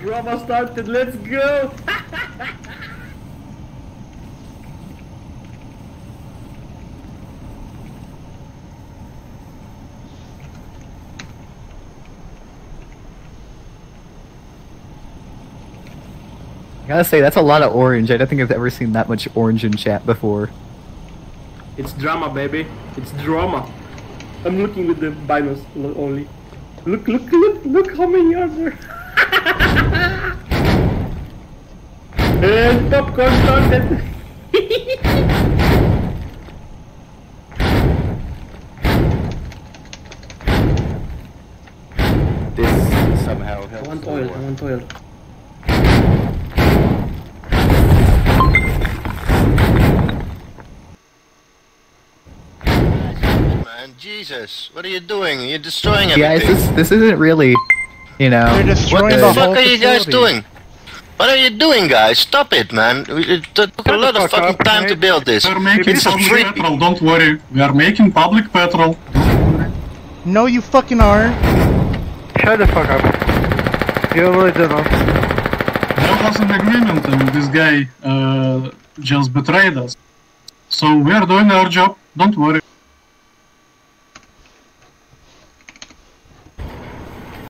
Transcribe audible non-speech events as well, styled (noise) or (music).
Drama started, let's go! I gotta say, that's a lot of orange. I don't think I've ever seen that much orange in chat before. It's drama, baby. It's drama. I'm looking with the binos only. Look, look, look, look how many are there. (laughs) and popcorn started. This somehow I helps. want the oil, war. I want oil. Man, Jesus, what are you doing? You're destroying Guys, everything. this this isn't really, you know. You're destroying what the, the fuck whole are you guys facility. doing? What are you doing, guys? Stop it, man. It took a lot of fucking time to build this. We're making It's a public free. petrol, don't worry. We are making public petrol. No, you fucking aren't. Shut the fuck up. You really do not. There was an agreement and this guy uh, just betrayed us. So we are doing our job, don't worry.